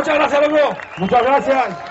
Muchas gracias, Lugo. Muchas gracias.